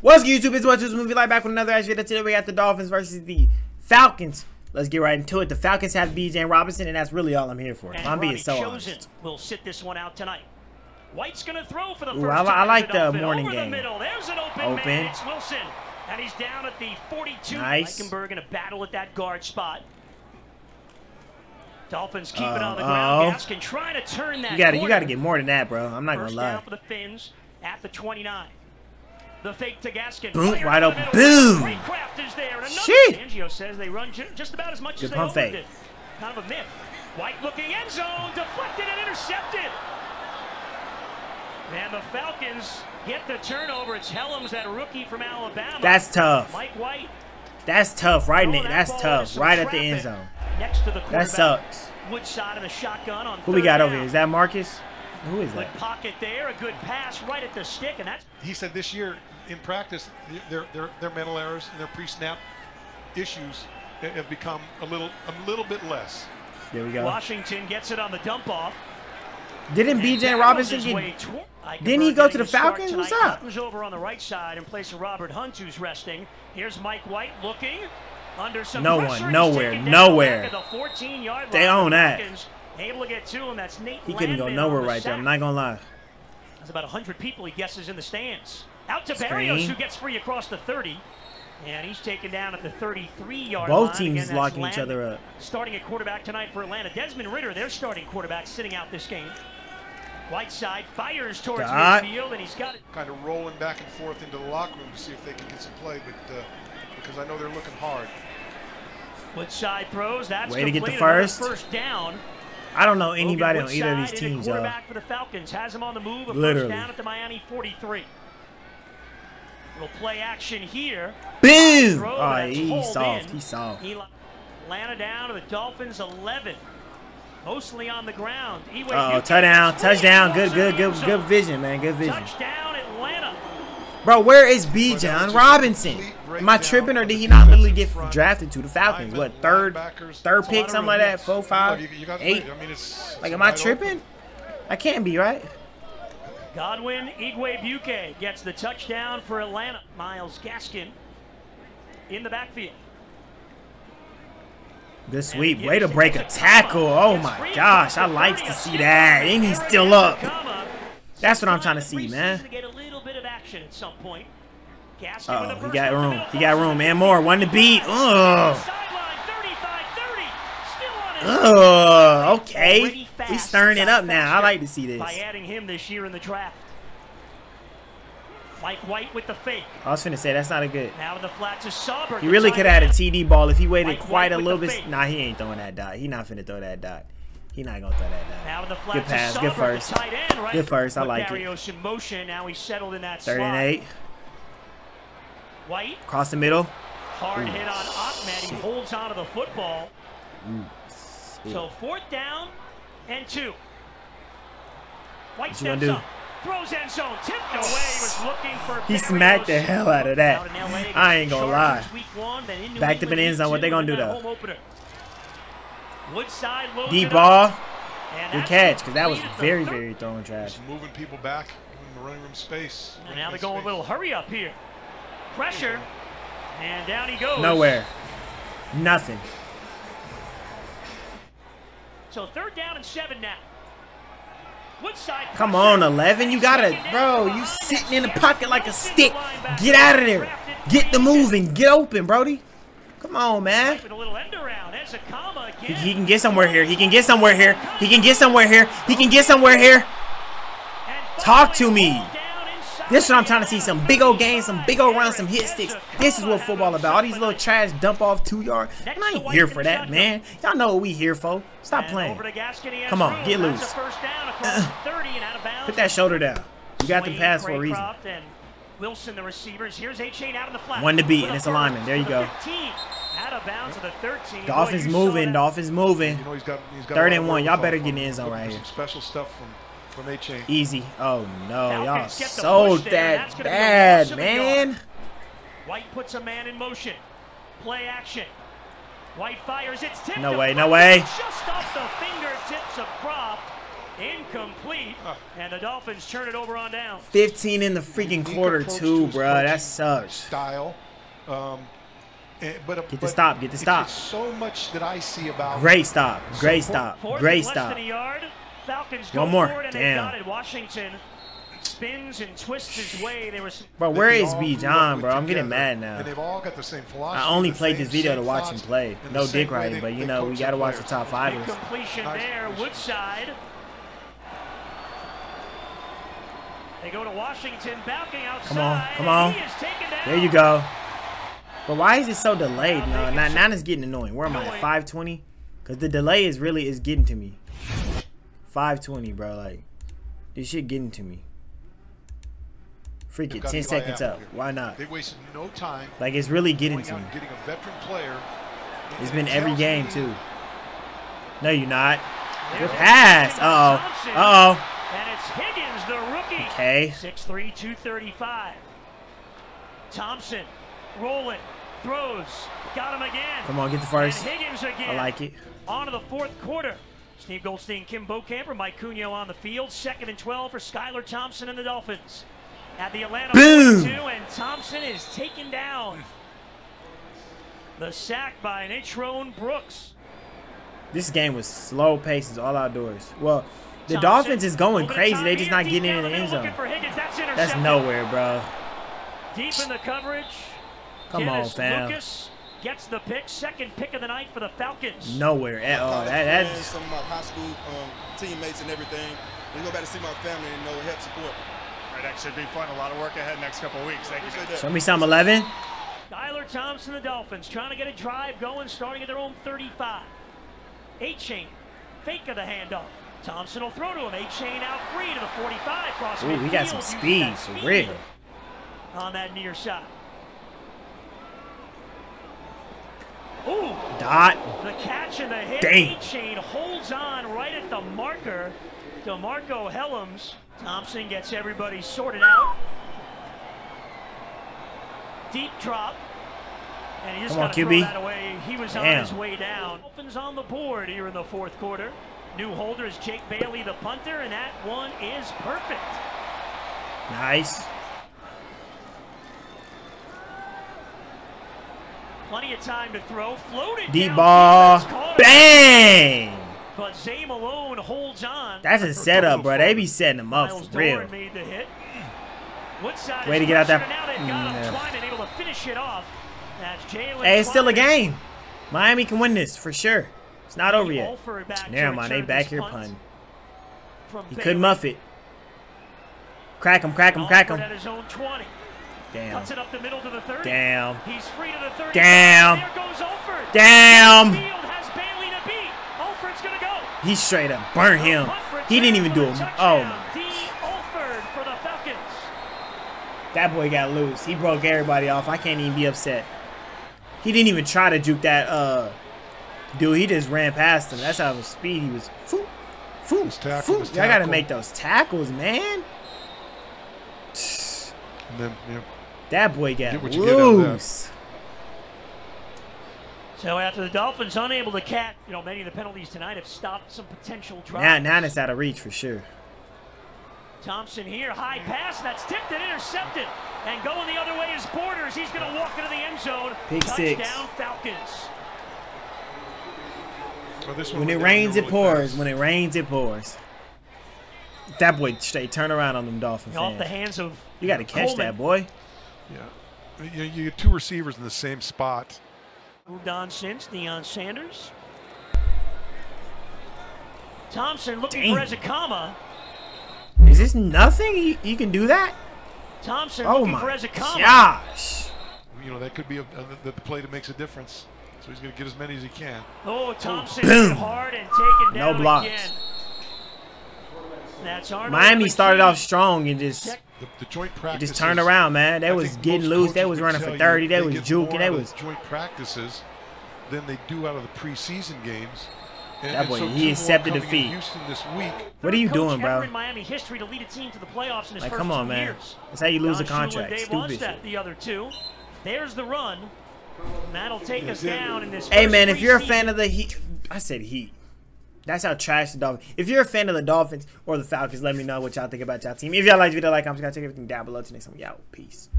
What's good, YouTube? It's What's This Movie Live back with another action. Today we got the Dolphins versus the Falcons. Let's get right into it. The Falcons have Bijan Robinson, and that's really all I'm here for. And I'm being so Chosen honest. will sit this one out tonight. White's going to throw for the Ooh, first I time I like a the morning Over game. The middle. There's an open, Open. man. It's Wilson. And he's down at the 42. Nice. Eichenberg in a battle at that guard spot. Dolphins keep it Uh, on the ground. uh-oh. Gaskin trying to turn that You gotta, you gotta get more than that, bro. I'm not gonna First lie. down for the Finns at the 29. The fake to Gaskin. Boom, right up open. Boom. Cracraft is there. And another. Shit. Fangio says they run just about as much Good as they pump fake. it. Kind of a myth. White looking end zone, deflected and intercepted. And the Falcons get the turnover. It's Hellams, that rookie from Alabama. That's tough. Mike White. That's tough, right? Nick? that That's tough. Right at the end zone. Next to the That sucks. Woodside of the shotgun on Who we got over here? Is that Marcus? Who is Good that? pocket there, a good pass right at the stick, and that's he said this year in practice, their their their mental errors and their pre-snap issues have become a little a little bit less. There we go. Washington gets it on the dump off. Didn't Bijan Robinson get? way toward- Eichenberg Didn't he go to the Falcons? What's up? Hutton's over on the right side in place of Robert Hunt, who's resting. Here's Mike White looking under some No pressure. one, nowhere, nowhere. the 14-yard They own that. Falcons Able to get to him. That's Nate He couldn't go nowhere on the right there. I'm not gonna lie. That's about 100 people, he guesses, in the stands. Out to Screen. Berrios, who gets free across the 30. And he's taken down at the 33-yard line. Both teams Again, that's locking each other up. Starting at quarterback tonight for Atlanta. Desmond Ridder, their starting quarterback, sitting out this game. Whiteside fires towards Dot. midfield, and he's got it. Kind of rolling back and forth into the locker room to see if they can get some play, but uh, because I know they're looking hard. Woodside throws. That's Way to get the first. First down. I don't know anybody on either of these teams, y'all. Quarterback for the Falcons has him on the move. Literally. down at the Miami 43. Little play action here. Boom! Oh, he's soft. in. He's soft. Atlanta down to the Dolphins 11. Mostly on the ground. Uh oh, touchdown, touchdown. Good, good, good, good vision, man. Good vision. Touchdown. Bro, where is Bijan Robinson? Am I tripping, or did he not literally get drafted to the Falcons? What third, third pick, something like that? Four, five, you- you got eight? I mean, it's, Like, am I tripping? I can't be right. Godwin Igwebuike gets the touchdown for Atlanta. Myles Gaskin in the backfield. Good sweep. Way to break a tackle. Oh my gosh, I like to see that. And he's still up. That's what I'm trying to see, man. Action at some point. Gaskin Oh, he got room. He got room, man. More. One to beat. Ugh. Sideline 35 30. Still on his Ugh. Okay. He's stirring it up now. I like to see this. By adding him this year in the draft. Mike White with the fake. I was finna say that's not a good. Now the flat to Sauber. He really could have had a TD ball if he waited Mike quite White a little bit. Nah, he ain't throwing that dot. He not finna throw that dot. He not gonna throw that dot. Now the flat Good pass, good first. tight end, right? Good first, I like it. Berrios in motion. Now he's settled in that Third and eight. White, Across the middle. hard Ooh, hit on Ahmed. He holds onto the football. Yeah. So fourth down and two. White What you gonna steps do? up. Throws end zone. Tipped away. Was looking for He smacked the hell out of that. Out in LA against I ain't gonna lie. Chargers week one, then in New Back to the end zone. What they gonna do, though? Home opener. Woodside loads deep ball. up, Good catch, because that was very, very throwing trash. Just moving people back, giving them the running room space. And now they're Making going a little hurry up here. Pressure. And down he goes. Nowhere. Nothing. So third down and seven now. Woodside. Come on, 11. You gotta, bro, you sitting in the pocket like a stick. Get out of there. Get the 22. moving. Get open, Brody. Come on, man. With a little end around. There's a comma He, he can get somewhere here. He can get somewhere here. He can get somewhere here. He can get somewhere here. Talk to me. ball down inside This is what I'm trying to see. Some big old games, some big old runs, some hit sticks. This is what football about. All these little trash dump off two yard. And I ain't here for that, man. Y'all know what we here for. Stop playing. over to Gaskin, he has Come on, get loose. a first down across uh-uh. the 30 and out of bounds. Put that shoulder down. You got the pass for a reason. Cracraft, And Wilson, the receivers. Here's Achane out of the flat. One to beat, and it's a lineman. There you first to the go. 15. Out of bounds to the 13. Dolphins Boy, moving. that. Dolphins moving. You know, he's got, he's got Third and one. Y'all better get in the end zone right here. Special stuff from from Achane. Easy. Oh no, y'all Falcons get the sold push there, and that that's gonna be a bad, loss of a man. White puts a man in motion. Play action. White fires. It's tipped. No way, no way. Just off the fingertips of Croft. Incomplete. And the Dolphins turn it over on down. 15 in the freaking Unique quarter approach too, to bro. That sucks. Style. Um, and, but, Get the but stop, get the stop. so much that I see about Great stop. Great stop. Fourth Great and stop. yard. Falcons go One more. for and Damn. they got it. Washington spins and twists his way. There was some Bro, that where they is all B. grew John, bro? I'm getting mad now. And they've all got the same philosophy. I only played this video to watch him play. No dick riding, but you know, we gotta watch the top fivers. completion there. Woodside. They go to Washington, backing outside. Come on, come on. He is taken down. There you go. But why is it so delayed? No, now, now it's getting annoying. Where am I at? 520? Because the delay is really is getting to me. 520, bro. Like, this shit getting to me. Freak it. 10 Eli seconds Apple up. here. Why not? They wasted no time Like, it's really getting to me. and getting a veteran player. It's It been every game, too. No, you're not. There's Good pass. Uh-oh. Uh-oh. And it's Higgins, the rookie. Okay. 6'3", 235. Thompson rolling, throws, got him again. Come on, get the And first. Higgins again. I like it. On to the fourth quarter. Steve Goldstein, Kim Bokamper, Mike Cunio on the field. Second and 12 for Skylar Thompson and the Dolphins. At the Atlanta Boom. 42, and Thompson is taken down. The sack by Natrone Brooks. This game was slow paces, all outdoors. Well, the Thompson, Dolphins is going crazy. They just not getting down in the the end zone. looking for Higgins. That's That's nowhere, bro. Deep in the coverage. Come on, Dennis fam. Lucas gets the pick, second pick of the night for the Falcons. Nowhere at all. That, that's some of my high school um, teammates and everything. And go back to see my family and you know help support. Right, that should be fun. A lot of work ahead next couple of weeks. Thank you. Appreciate that. show me some 11. Skylar Thompson, the Dolphins, trying to get a drive going, starting at their own 35. Achane, fake of the handoff. Thompson will throw to him. Achane out free to the 45. Cross Ooh, he got some speed, for real. On that near shot. Ooh, Dot. the catch and the hit. Dang. Chain holds on right at the marker. DeMarcco Hellams. Thompson gets everybody sorted out. Deep drop. And he just Come on, QB. that away. He was on his way down. Opens on the board here in the fourth quarter. New holder is Jake Bailey, the punter, and that one is perfect. Nice. Plenty of time to throw. Floated Deep ball. Bang! But Zay Malone holds on. That's a setup, bro. They be setting them up for real. Doran made the hit. Woodside Way to get out that- and Now they've got him. Mm, yeah. Twyman able to finish it off. That's Jalen. Hey, it's still a game. Miami can win this for sure. It's not over yet. Alford back to Never mind, they back here from He couldn't muff it. Crack him, crack him, crack him. at his own 20. Damn. Cuts it up the middle to the 30. Damn. He's free to the 30. Damn. There goes Alford. Damn. Field has Bailey to beat. Alford's going to go. He straight up burnt him. He didn't even do return it. for the Oh my. D. Alford for the Falcons. That boy got loose. He broke everybody off. I can't even be upset. He didn't even try to juke that uh dude. He just ran past him. That's how much speed he was. Foo, foo, His tackle, foo. his Y'all gotta make those tackles, man. And then, yeah, That boy got Get what you get out of that. loose. So after the Dolphins unable to catch, you know, many of the penalties tonight have stopped some potential drives. Now, now it's out of reach for sure. Thompson here, high pass that's tipped and intercepted. And going the other way is Borders. He's going to walk into the end zone. Pick Touchdown six. Falcons. Well, this one When it went rains, it pours. fast. When it rains, it pours. That boy straight turn around on them Dolphin Off the hands of You gotta catch Coleman. that boy. Yeah, you, you get two receivers in the same spot. Moved on since Deion Sanders. Thompson looking for Damn. Ezukanma. Is this nothing? He, he can do that? Thompson Oh looking my for Ezukanma. gosh. You know that could be a, a, the play that makes a difference. So he's going to get as many as he can. Oh, oh Thompson Boom. hard and taken down No down blocks. again. That's Arnold Miami started off strong and just The, the joint it practices. just turned around, man. They I was getting loose. They was running for 30. They was get juking. They was joint practices than they do out of the preseason games. And, That and boy, so he accepted coming in defeat. This week. What are you Third doing, bro? in Miami history to lead a team to the playoffs in his Like, first come on, two man. years. That's how you lose a Don Shula and contract. Dave Stupid shit. the other two. There's the run. And that'll take us down in this. Hey man, if you're a fan of the Heat, I said Heat. That's how trash the Dolphins. If you're a fan of the Dolphins or the Falcons, let me know what y'all think about y'all team. If y'all like the video, like, I'm just gonna take everything down below. To next time, y'all. Peace.